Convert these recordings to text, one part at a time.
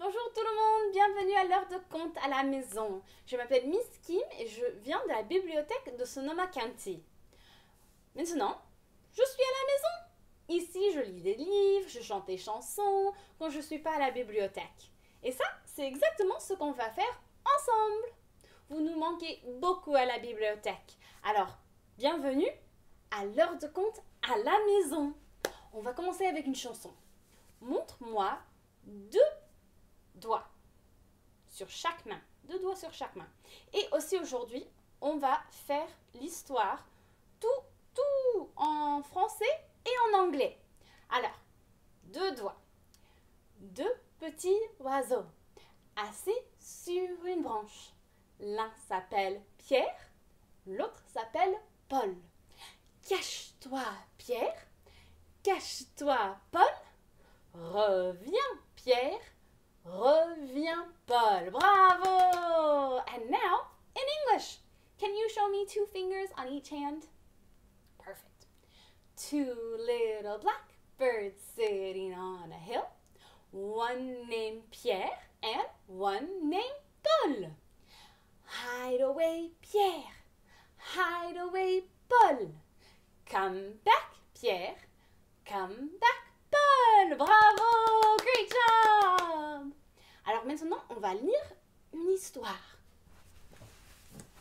Bonjour tout le monde, bienvenue à l'heure de conte à la maison. Je m'appelle Miss Kim et je viens de la bibliothèque de Sonoma County. Maintenant, je suis à la maison. Ici, je lis des livres, je chante des chansons quand je ne suis pas à la bibliothèque. Et ça, c'est exactement ce qu'on va faire ensemble. Vous nous manquez beaucoup à la bibliothèque. Alors, bienvenue à l'heure de conte à la maison. On va commencer avec une chanson. Montre-moi deux doigts sur chaque main. Deux doigts sur chaque main. Et aussi aujourd'hui, on va faire l'histoire tout, tout en français et en anglais. Alors, deux doigts. Deux petits oiseaux assis sur une branche. L'un s'appelle Pierre, l'autre s'appelle Paul. Cache-toi, Pierre. Cache-toi, Paul. Reviens, Pierre. Reviens, Paul. Bravo! And now, in English. Can you show me two fingers on each hand? Perfect. Two little blackbirds sitting on a hill. One named Pierre and one named Paul. Hide away, Pierre. Hide away, Paul. Come back, Pierre. Come back, va lire une histoire.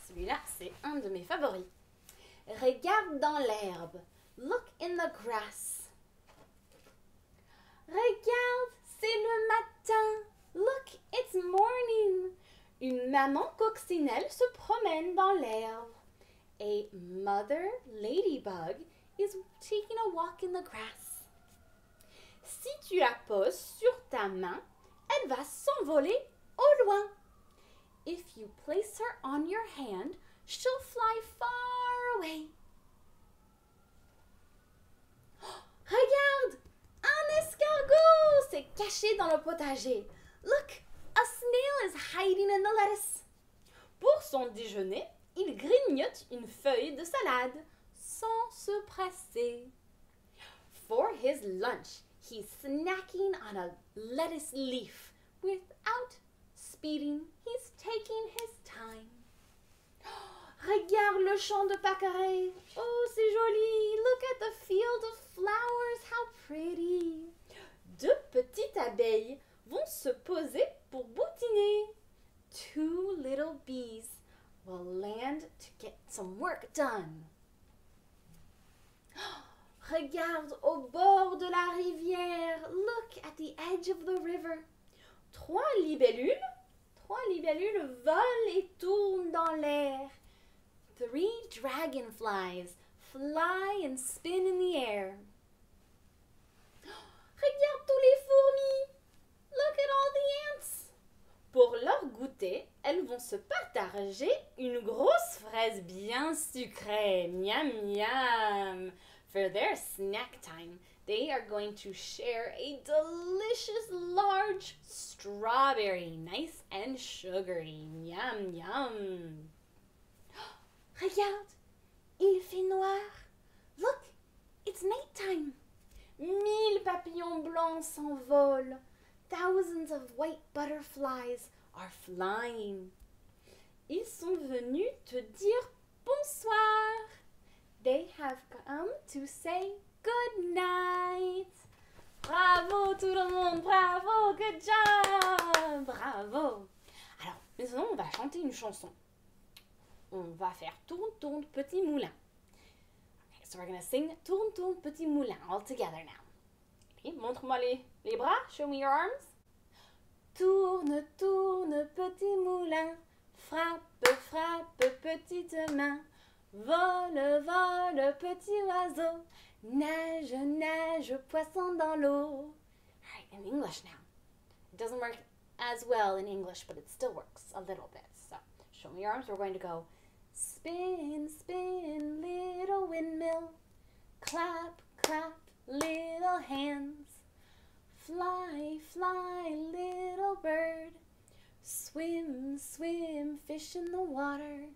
Celui-là, c'est un de mes favoris. Regarde dans l'herbe. Look in the grass. Regarde, c'est le matin. Look, it's morning. Une maman coccinelle se promène dans l'herbe. A mother ladybug is taking a walk in the grass. Si tu la poses sur ta main, elle va s'envoler au loin. If you place her on your hand, she'll fly far away. Regarde, un escargot s'est caché dans le potager. Look, a snail is hiding in the lettuce. Pour son déjeuner, il grignote une feuille de salade sans se presser. For his lunch, he's snacking on a lettuce leaf without speeding. He's taking his time. Regarde le champ de pacaré. Oh, c'est joli. Look at the field of flowers. How pretty. Deux petites abeilles vont se poser pour boutiner. Two little bees will land to get some work done. Regarde au bord de la rivière. Look at the edge of the river. Trois libellules, trois libellules volent et tournent dans l'air. Three dragonflies fly and spin in the air. Regarde tous les fourmis. Look at all the ants. Pour leur goûter, elles vont se partager une grosse fraise bien sucrée. Miam miam. For their snack time, they are going to share a delicious large strawberry, nice sugary. Miam miam. Regarde, il fait noir. Look, it's nighttime. Mille papillons blancs s'envolent. Thousands of white butterflies are flying. Ils sont venus te dire bonsoir. They have come to say good night. Bravo tout le monde, bravo, good job, bravo. Maintenant on va chanter une chanson. On va faire tourne, tourne, petit moulin. Okay, so we're gonna sing tourne, tourne, petit moulin all together now. Okay, montre-moi les, les bras, show me your arms. Tourne, tourne, petit moulin, frappe, frappe, petite main. Vole, vole, petit oiseau, nage, nage, poisson dans l'eau. Alright, in English now. It doesn't work as well in English, but it still works a little bit. So, show me your arms. We're going to go spin, spin, little windmill. Clap, clap, little hands. Fly, fly, little bird. Swim, swim, fish in the water.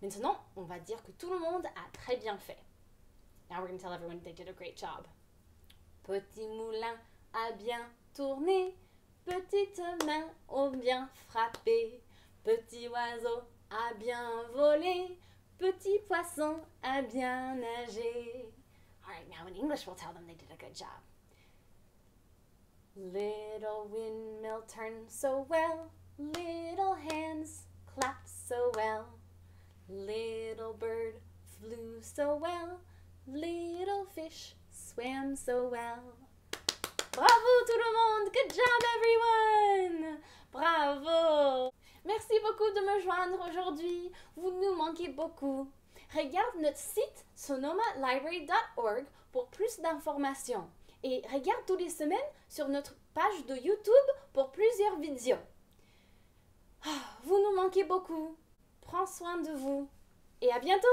Maintenant, on va dire que tout le monde a très bien fait. Now we're going to tell everyone they did a great job. Petit moulin a bien tourné. Petites mains ont bien frappé. Petit oiseau a bien volé. Petit poisson a bien nagé. All right, now in English, we'll tell them they did a good job. Little windmill turned so well. Little hands clapped so well. Little bird flew so well. Little fish swam so well. Bravo tout le monde! Good job everyone! Bravo! Merci beaucoup de me joindre aujourd'hui. Vous nous manquez beaucoup. Regarde notre site sonomalibrary.org pour plus d'informations. Et regarde tous les semaines sur notre page de YouTube pour plusieurs vidéos. Ah, vous nous manquez beaucoup. Prends soin de vous. Et à bientôt